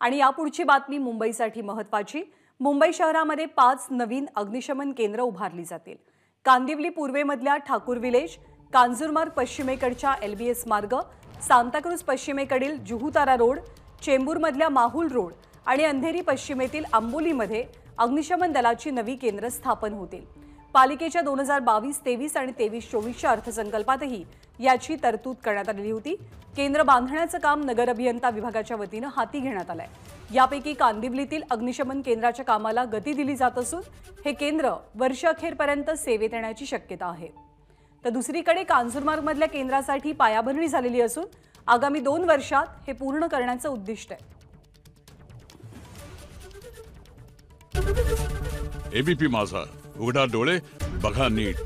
आणि यापुढची बातमी मुंबईसाठी महत्वाची. मुंबई शहरामध्ये पाच नवीन अग्निशमन केंद्र उभारली जातील. कांदिवली पूर्वेमधल्या Thakur village Kanjurmarg पश्चिमेकडच्या L B S Marg Santacruz पश्चिमेकडील जुहुतारा रोड चेंबूरमधल्या माहुल रोड आणि अंधेरी पश्चिमेतील आंबोलीमध्ये अग्निशमन दलाची नवी केंद्र स्थापन होतील. पालिकेच्या दोन हजार बावीस तेवीस आणि तेवीस चोवीसच्या अर्थसंकल्पातही याची तरतूद करण्यात आलेली होती. केंद्र बांधण्याचं काम नगर अभियंता विभागाच्या वतीनं हाती घेण्यात आलंय. यापैकी कांदिवलीतील अग्निशमन केंद्राच्या कामाला गती दिली जात असून हे केंद्र वर्षअखेरपर्यंत सेवेत येण्याची शक्यता आहे. तर दुसरीकडे कांजूरमार्गमधल्या केंद्रासाठी पायाभरणी झालेली असून आगामी दोन वर्षात हे पूर्ण करण्याचं उद्दिष्ट आहे. एबीपी माझा. उघडा डोळे बघा नीट.